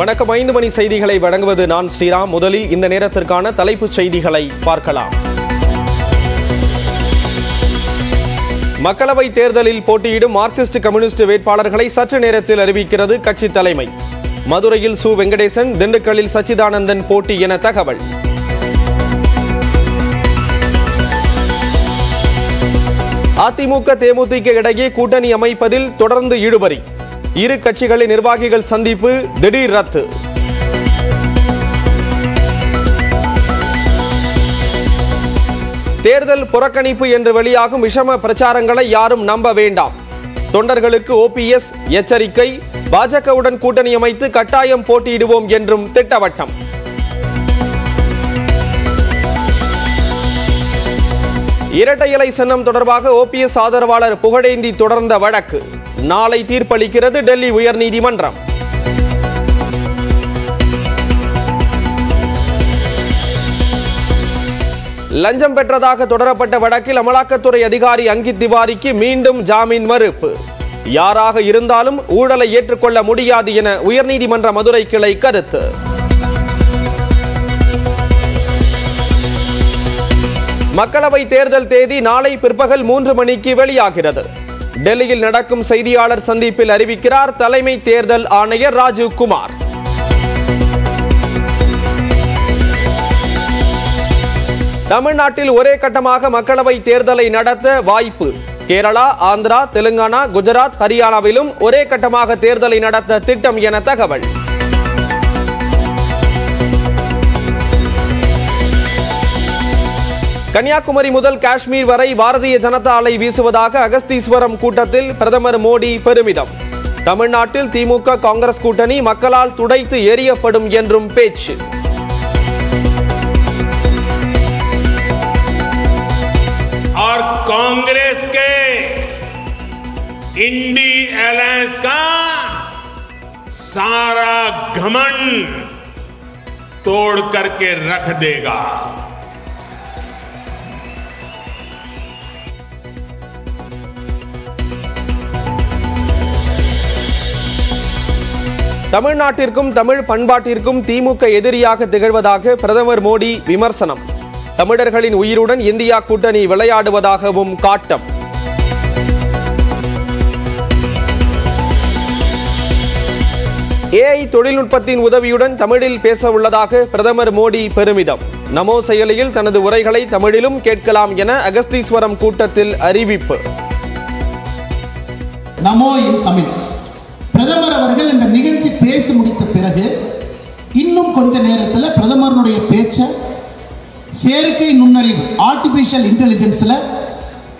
வணக்கம். ஐந்து மணி செய்திகளை வழங்குவது நான் ஸ்ரீராம். முதலில் இந்த நேரத்திற்கான தலைப்புச் செய்திகளை பார்க்கலாம். மக்களவை தேர்தலில் போட்டியிடும் மார்க்சிஸ்ட் கம்யூனிஸ்ட் வேட்பாளர்களை சற்று நேரத்தில் அறிவிக்கிறது கட்சி தலைமை. மதுரையில் சு. வெங்கடேசன் திண்டுக்கல்லில் சச்சிதானந்தன் போட்டி என தகவல். அதிமுக தேமுதிக இடையே கூட்டணி அமைப்பதில் தொடர்ந்து இழுபறி. இரு கட்சிகளின் நிர்வாகிகள் சந்திப்பு திடீர் ரத்து. தேர்தல் புறக்கணிப்பு என்று வெளியாகும் விஷம பிரச்சாரங்களை யாரும் நம்ப வேண்டாம். தொண்டர்களுக்கு ஓபிஎஸ் எச்சரிக்கை பாஜகவுடன் கூட்டணி அமைத்து கட்டாயம் போட்டியிடுவோம் என்றும் திட்டவட்டம். இரட்டை இலை சின்னம் தொடர்பாக ஓபிஎஸ் ஆதரவாளர் புகழேந்தி தொடர்ந்த வழக்கு. நாளை தீர்ப்பளிக்கிறது டெல்லி உயர்நீதிமன்றம். லஞ்சம் பெற்றதாக தொடரப்பட்ட வழக்கில் அமலாக்கத்துறை அதிகாரி அங்கித் திவாரிக்கு மீண்டும் ஜாமீன் மறுப்பு. யாராக இருந்தாலும் ஊழலை ஏற்றுக்கொள்ள முடியாது என உயர்நீதிமன்ற மதுரை கிளை கருத்து. மக்களவை தேர்தல் தேதி நாளை பிற்பகல் மூன்று மணிக்கு வெளியாகிறது. டெல்லியில் நடக்கும் செய்தியாளர் சந்திப்பில் அறிவிக்கிறார் தலைமை தேர்தல் ஆணையர் ராஜீவ் குமார். தமிழ்நாட்டில் ஒரே கட்டமாக மக்களவை தேர்தலை நடத்த வாய்ப்பு. கேரளா ஆந்திரா தெலுங்கானா குஜராத் ஹரியானாவிலும் ஒரே கட்டமாக தேர்தலை நடத்த திட்டம் என தகவல். கன்னியாகுமரி முதல் காஷ்மீர் வரை பாரதிய ஜனதா அலை வீசுவதாக அகஸ்தீஸ்வரம் கூட்டத்தில் பிரதமர் மோடி பெருமிதம் தமிழ்நாட்டில் திமுக காங்கிரஸ் கூட்டணி மக்களால் துடைத்து எரியப்படும் என்றும் பேச்சு और कांग्रेस के इंडी अलायंस का सारा घमंड तोड़ करके रख देगा தமிழ்நாட்டிற்கும் தமிழ் பண்பாட்டிற்கும் திமுக எதிரியாக திகழ்வதாக பிரதமர் மோடி விமர்சனம். தமிழர்களின் உயிருடன் இந்தியா கூட்டணி விளையாடுவதாகவும் காட்டம். ஏஐ தொழில்நுட்பத்தின் உதவியுடன் தமிழில் பேச உள்ளதாக பிரதமர் மோடி பெருமிதம். நமோ செயலியில் தனது உரைகளை தமிழிலும் கேட்கலாம் என அகஸ்தீஸ்வரம் கூட்டத்தில் அறிவிப்பு. நமோ தமிழ். பிரதமர் அவர்கள் இந்த நிகழ்ச்சி பேசி முடித்த பிறகு இன்னும் கொஞ்ச நேரத்தில் பிரதமருடைய பேச்சை செயற்கை நுண்ணறிவு ஆர்டிஃபிஷியல் இன்டெலிஜென்ஸில்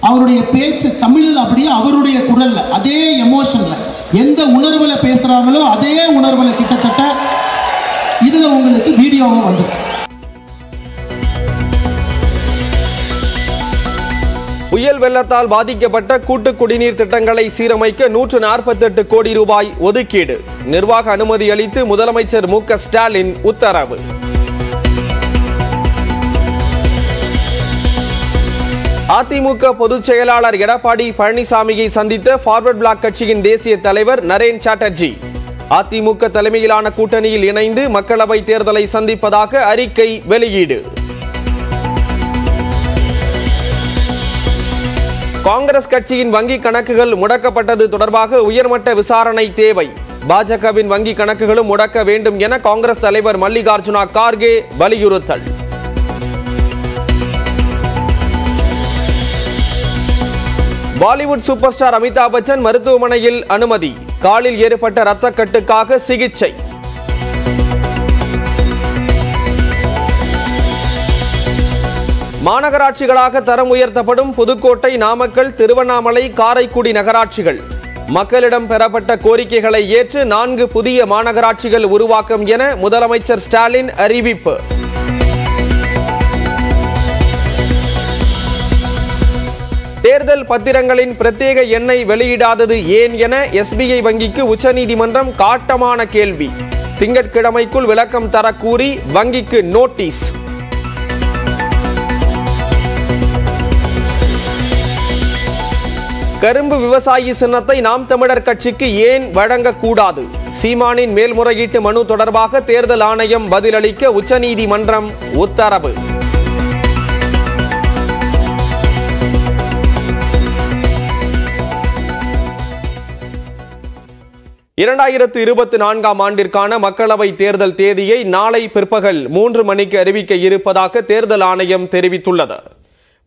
அவருடைய பேச்சு தமிழில் அப்படியே அவருடைய குரலில் அதே எமோஷனில் எந்த உணர்வில் பேசுகிறாங்களோ அதே உணர்வில் கிட்டத்தட்ட இதில் உங்களுக்கு வீடியோவும் வந்துடும் புயல் வெள்ளத்தால் பாதிக்கப்பட்ட கூட்டு குடிநீர் திட்டங்களை சீரமைக்க நூற்று நாற்பத்தெட்டு கோடி ரூபாய் ஒதுக்கீடு. நிர்வாக அனுமதி அளித்து முதலமைச்சர் மு க ஸ்டாலின் உத்தரவு. அதிமுக பொதுச் செயலாளர் எடப்பாடி பழனிசாமியை சந்தித்த ஃபார்வர்ட் பிளாக் கட்சியின் தேசிய தலைவர் நரேன் சாட்டர்ஜி. அதிமுக தலைமையிலான கூட்டணியில் இணைந்து மக்களவை தேர்தலை சந்திப்பதாக அறிக்கை வெளியீடு. காங்கிரஸ் கட்சியின் வங்கி கணக்குகள் முடக்கப்பட்டது தொடர்பாக உயர்மட்ட விசாரணை தேவை. பாஜகவின் வங்கி கணக்குகளும் முடக்க வேண்டும் என காங்கிரஸ் தலைவர் மல்லிகார்ஜுனா கார்கே வலியுறுத்தல். Bollywood super star Amitabh Bachchan மருத்துவமனையில் அனுமதி. காலில் ஏற்பட்ட இரத்தக்கட்டுக்காக சிகிச்சை. மாநகராட்சிகளாக தரம் உயர்த்தப்படும் புதுக்கோட்டை நாமக்கல் திருவண்ணாமலை காரைக்குடி நகராட்சிகள். மக்களிடம் பெறப்பட்ட கோரிக்கைகளை ஏற்று நான்கு புதிய மாநகராட்சிகள் உருவாக்கம் என முதலமைச்சர் ஸ்டாலின் அறிவிப்பு. தேர்தல் பத்திரங்களின் பிரத்யேக எண்ணை வெளியிடாதது ஏன் என எஸ்பிஐ வங்கிக்கு உச்சநீதிமன்றம் காட்டமான கேள்வி. திங்கட்கிழமைக்குள் விளக்கம் தர கூறி வங்கிக்கு நோட்டீஸ். கரும்பு விவசாயி சின்னத்தை நாம் தமிழர் கட்சிக்கு ஏன் வழங்கக்கூடாது? சீமானின் மேல்முறையீட்டு மனு தொடர்பாக தேர்தல் ஆணையம் பதிலளிக்க உச்சநீதிமன்றம் உத்தரவு. இரண்டாயிரத்து இருபத்தி நான்காம் ஆண்டிற்கான மக்களவை தேர்தல் தேதியை நாளை பிற்பகல் மூன்று மணிக்கு அறிவிக்க இருப்பதாக தேர்தல் ஆணையம் தெரிவித்துள்ளது.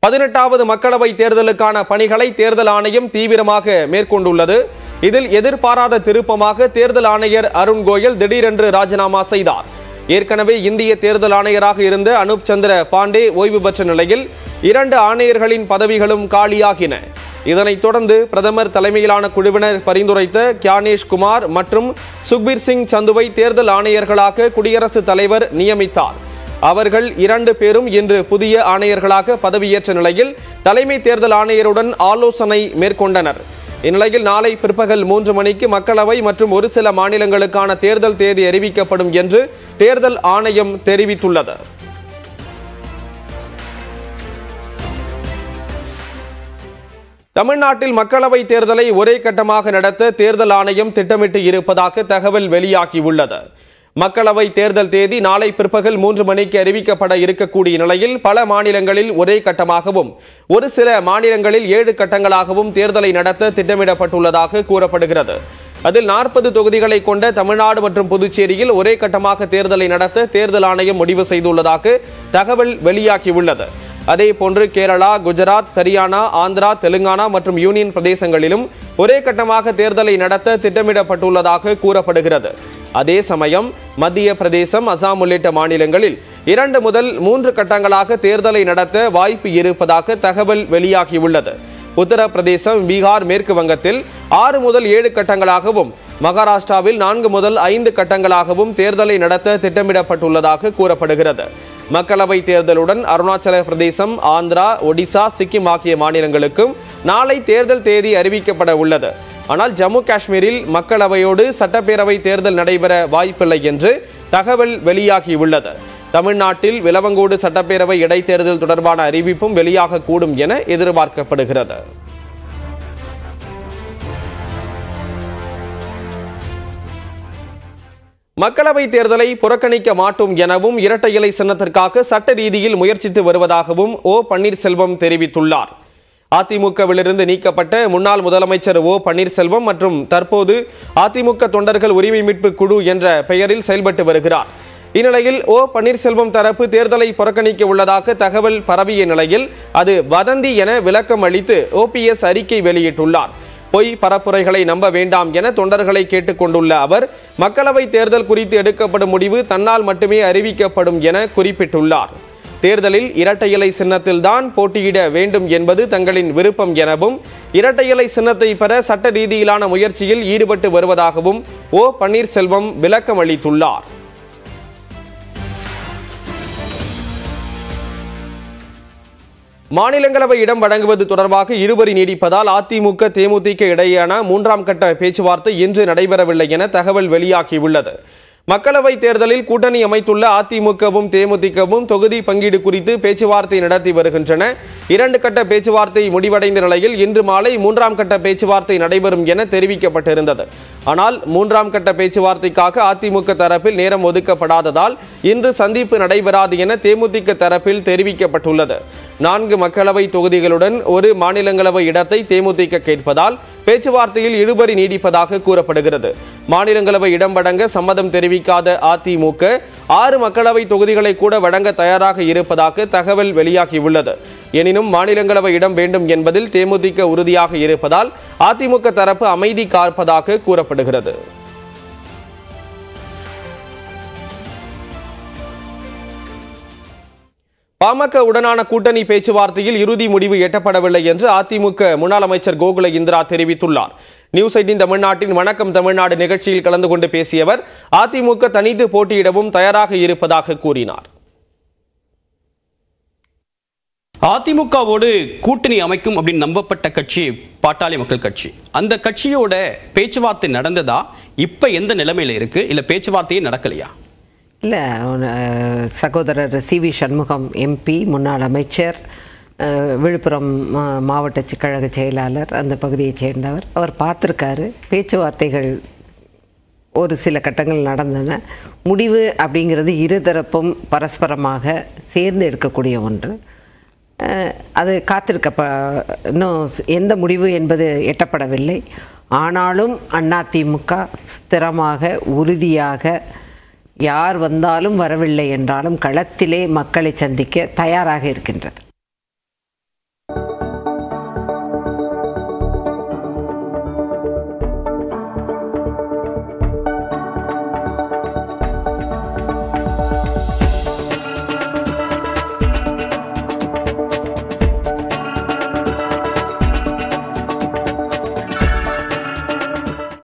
பதினெட்டாவது மக்களவை தேர்தலுக்கான பணிகளை தேர்தல் ஆணையம் தீவிரமாக மேற்கொண்டுள்ளது. இதில் எதிர்பாராத திருப்பமாக தேர்தல் ஆணையர் அருண் கோயல் திடீரென்று ராஜினாமா செய்தார். ஏற்கனவே இந்திய தேர்தல் ஆணையராக இருந்த அனுப் சந்திர பாண்டே ஓய்வு பெற்ற நிலையில் இரண்டு ஆணையர்களின் பதவிகளும் காலியாகின. இதனைத் தொடர்ந்து பிரதமர் தலைமையிலான குழுவினர் பரிந்துரைத்த கியானேஷ் குமார் மற்றும் சுக்பீர் சிங் சந்துவை தேர்தல் ஆணையர்களாக குடியரசுத் தலைவர் நியமித்தார். அவர்கள் இரண்டு பேரும் இன்று புதிய ஆணையர்களாக பதவியேற்ற நிலையில் தலைமை தேர்தல் ஆணையருடன் ஆலோசனை மேற்கொண்டனர். இந்நிலையில் நாளை பிற்பகல் மூன்று மணிக்கு மக்களவை மற்றும் ஒரு சில மாநிலங்களுக்கான தேர்தல் தேதி அறிவிக்கப்படும் என்று தேர்தல் ஆணையம் தெரிவித்துள்ளது. தமிழ்நாட்டில் மக்களவை தேர்தலை ஒரே கட்டமாக நடத்த தேர்தல் ஆணையம் திட்டமிட்டு இருப்பதாக தகவல் வெளியாகியுள்ளது. மக்களவை தேர்தல் தேதி நாளை பிற்பகல் மூன்று மணிக்கு அறிவிக்கப்பட இருக்கக்கூடிய நிலையில் பல மாநிலங்களில் ஒரே கட்டமாகவும் ஒரு சில மாநிலங்களில் ஏழு கட்டங்களாகவும் தேர்தலை நடத்த திட்டமிடப்பட்டுள்ளதாக கூறப்படுகிறது. அதில் நாற்பது தொகுதிகளை கொண்ட தமிழ்நாடு மற்றும் புதுச்சேரியில் ஒரே கட்டமாக தேர்தலை நடத்த தேர்தல் ஆணையம் முடிவு செய்துள்ளதாக தகவல் வெளியாகியுள்ளது. அதே போன்று கேரளா குஜராத் ஹரியானா ஆந்திரா தெலுங்கானா மற்றும் யூனியன் பிரதேசங்களிலும் ஒரே கட்டமாக தேர்தலை நடத்த திட்டமிடப்பட்டுள்ளதாக கூறப்படுகிறது. அதே சமயம் மத்திய பிரதேசம் அசாம் உள்ளிட்ட மாநிலங்களில் இரண்டு முதல் மூன்று கட்டங்களாக தேர்தலை நடத்த வாய்ப்பு இருப்பதாக தகவல் வெளியாகியுள்ளது. உத்தரப்பிரதேசம் பீகார் மேற்கு வங்கத்தில் ஆறு முதல் ஏழு கட்டங்களாகவும் மகாராஷ்டிராவில் நான்கு முதல் ஐந்து கட்டங்களாகவும் தேர்தலை நடத்த திட்டமிடப்பட்டுள்ளதாக கூறப்படுகிறது. மக்களவை தேர்தலுடன் அருணாச்சல பிரதேசம் ஆந்திரா ஒடிசா சிக்கிம் ஆகிய மாநிலங்களுக்கும் நாளை தேர்தல் தேதி அறிவிக்கப்பட உள்ளது. ஆனால் ஜம்மு காஷ்மீரில் மக்களவையோடு சட்டப்பேரவை தேர்தல் நடைபெற வாய்ப்பில்லை என்று தகவல் வெளியாகியுள்ளது. தமிழ்நாட்டில் விலவங்கோடு சட்டப்பேரவை இடைத்தேர்தல் தொடர்பான அறிவிப்பும் வெளியாகக்கூடும் என எதிர்பார்க்கப்படுகிறது. மக்களவை தேர்தலை புறக்கணிக்க மாட்டோம் எனவும் இரட்டை இலை சின்னத்திற்காக சட்ட ரீதியில் முயற்சித்து வருவதாகவும் ஓ பன்னீர்செல்வம் தெரிவித்துள்ளார். அதிமுகவிலிருந்து நீக்கப்பட்ட முன்னாள் முதலமைச்சர் ஓ பன்னீர்செல்வம் மற்றும் தற்போது அதிமுக தொண்டர்கள் உரிமை மீட்பு குழு என்ற பெயரில் செயல்பட்டு வருகிறார். இந்நிலையில் ஓ பன்னீர்செல்வம் தரப்பு தேர்தலை புறக்கணிக்க உள்ளதாக தகவல் பரவிய நிலையில் அது வதந்தி என விளக்கம் அளித்து ஓபிஎஸ் அறிக்கை வெளியிட்டுள்ளார். பொய் பரப்புரைகளை நம்ப வேண்டாம் என தொண்டர்களை கேட்டுக்கொண்டுள்ள அவர் மக்களவை தேர்தல் குறித்து எடுக்கப்படும் முடிவு தன்னால் மட்டுமே அறிவிக்கப்படும் என குறிப்பிட்டுள்ளார். தேர்தலில் இரட்டை இலை சின்னத்தில்தான் போட்டியிட வேண்டும் என்பது தங்களின் விருப்பம் எனவும் இரட்டை இலை சின்னத்தை பெற சட்ட ரீதியிலான முயற்சியில் ஈடுபட்டு வருவதாகவும் ஓ. பன்னீர்செல்வம் விளக்கம் அளித்துள்ளார். மாநிலங்களவை இடம் வழங்குவது தொடர்பாக இருவரி நீடிப்பதால் அதிமுக தேமுதிக இடையேயான மூன்றாம் கட்ட பேச்சுவார்த்தை இன்று நடைபெறவில்லை என தகவல் வெளியாகியுள்ளது. மக்களவை தேர்தலில் கூட்டணி அமைத்துள்ள அதிமுகவும் தேமுதிகவும் தொகுதி பங்கீடு குறித்து பேச்சுவார்த்தை நடத்தி வருகின்றன. இரண்டு கட்ட பேச்சுவார்த்தை முடிவடைந்த நிலையில் இன்று மாலை மூன்றாம் கட்ட பேச்சுவார்த்தை நடைபெறும் என தெரிவிக்கப்பட்டிருந்தது. ஆனால் மூன்றாம் கட்ட பேச்சுவார்த்தைக்காக அதிமுக தரப்பில் நேரம் ஒதுக்கப்படாததால் இன்று சந்திப்பு நடைபெறாது என தேமுதிக தரப்பில் தெரிவிக்கப்பட்டுள்ளது. நான்கு மக்களவை தொகுதிகளுடன் ஒரு மாநிலங்களவை இடத்தை தேமுதிக கேட்பதால் பேச்சுவார்த்தையில் இழுபறி நீடிப்பதாக கூறப்படுகிறது. மாநிலங்களவை இடம் வழங்க சம்மதம் தெரிவிக்காத அதிமுக ஆறு மக்களவை தொகுதிகளை கூட வழங்க தயாராக இருப்பதாக தகவல் வெளியாகியுள்ளது. எனினும் மாநிலங்களவை இடம் வேண்டும் என்பதில் தேமுதிக உறுதியாக இருப்பதால் அதிமுக தரப்பு அமைதி காப்பதாக கூறப்படுகிறது. பாமக உடனான கூட்டணி பேச்சுவார்த்தையில் இறுதி முடிவு எட்டப்படவில்லை என்று அதிமுக முன்னாள் அமைச்சர் கோகுல இந்திரா தெரிவித்துள்ளார். நியூஸ் எயிட்டின் தமிழ்நாட்டின் வணக்கம் தமிழ்நாடு நிகழ்ச்சியில் கலந்து கொண்டு பேசியவர் அதிமுக தனித்து போட்டியிடவும் தயாராக இருப்பதாக கூறினார். அதிமுகவோடு கூட்டணி அமைக்கும் அப்படின்னு நம்பப்பட்ட கட்சி பாட்டாளி மக்கள் கட்சி. அந்த கட்சியோட பேச்சுவார்த்தை நடந்ததா? இப்ப எந்த நிலைமையில இருக்கு? இல்ல பேச்சுவார்த்தையே நடக்கலையா? இல்லை சகோதரர் சி. வி. சண்முகம் எம்பி முன்னாள் அமைச்சர் விழுப்புரம் மா- மாவட்ட கழக செயலாளர் அந்த பகுதியைச் சேர்ந்தவர். அவர் பார்த்துருக்காரு. பேச்சுவார்த்தைகள் ஒரு சில கட்டங்கள் நடந்தன. முடிவு அப்படிங்கிறது இருதரப்பும் பரஸ்பரமாக சேர்ந்து எடுக்கக்கூடிய ஒன்று. அது காத்திருக்க இன்னும் எந்த முடிவு என்பது எட்டப்படவில்லை. ஆனாலும் அதிமுக ஸ்திரமாக உறுதியாக யார் வந்தாலும் வரவில்லை என்றாலும் களத்திலே மக்களை சந்திக்க தயாராக இருக்கின்றது.